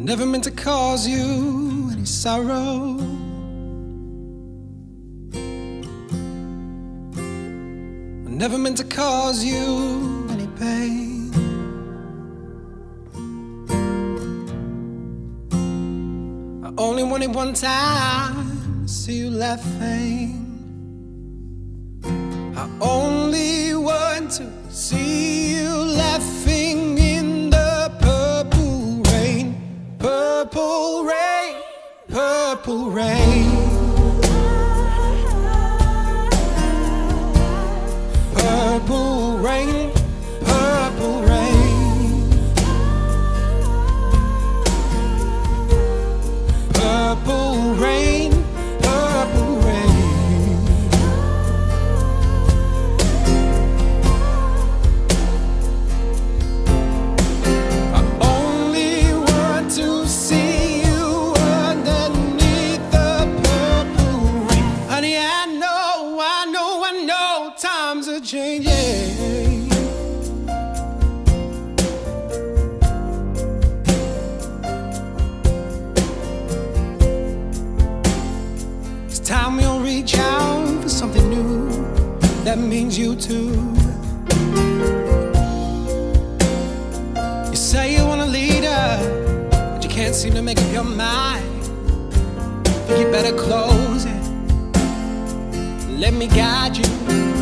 Never meant to cause you any sorrow. Never meant to cause you any pain. I only wanted one time to see you laughing. I only purple rain. Times are changing. It's time we'll reach out for something new that means you too. You say you want a leader, but you can't seem to make up your mind. Think you better close it. Let me guide you